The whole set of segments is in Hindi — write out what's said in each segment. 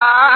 Ah!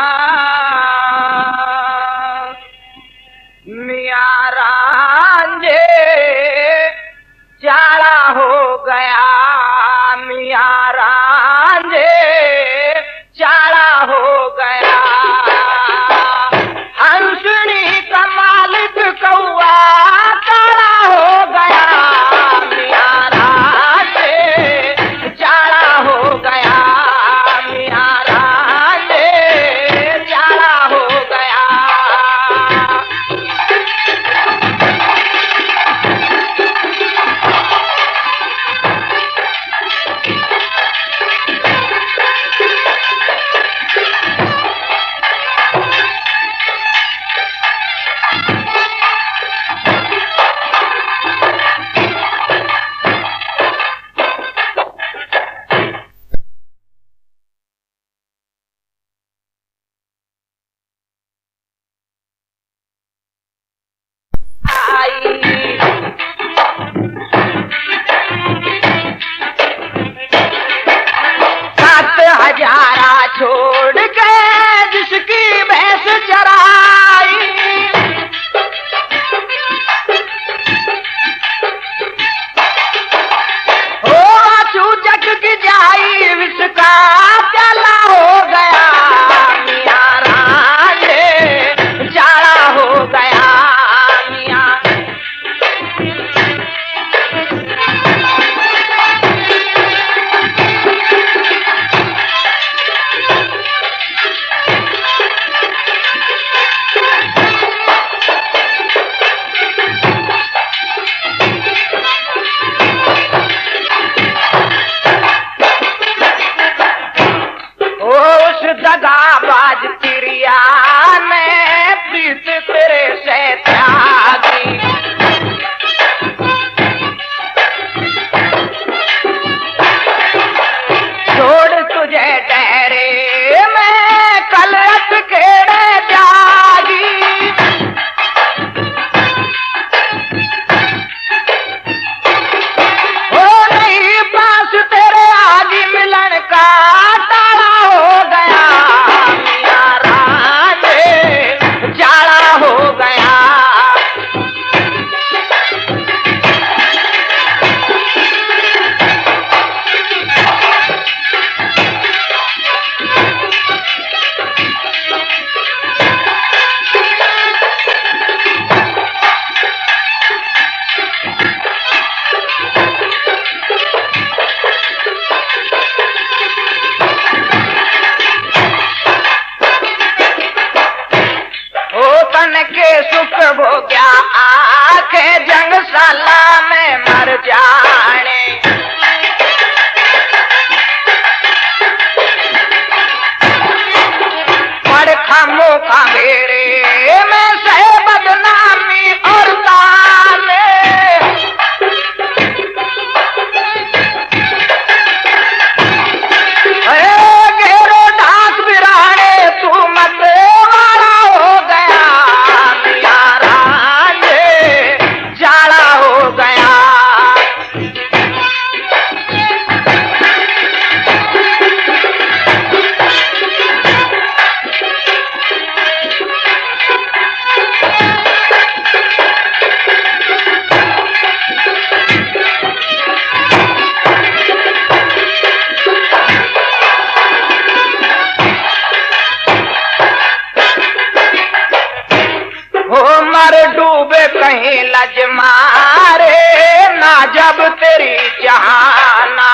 वो क्या गया आखे जंगशाला में मर जाने? पर खामो का मेरे बार डूबे कहीं लज मारे ना जब तेरी जहाना।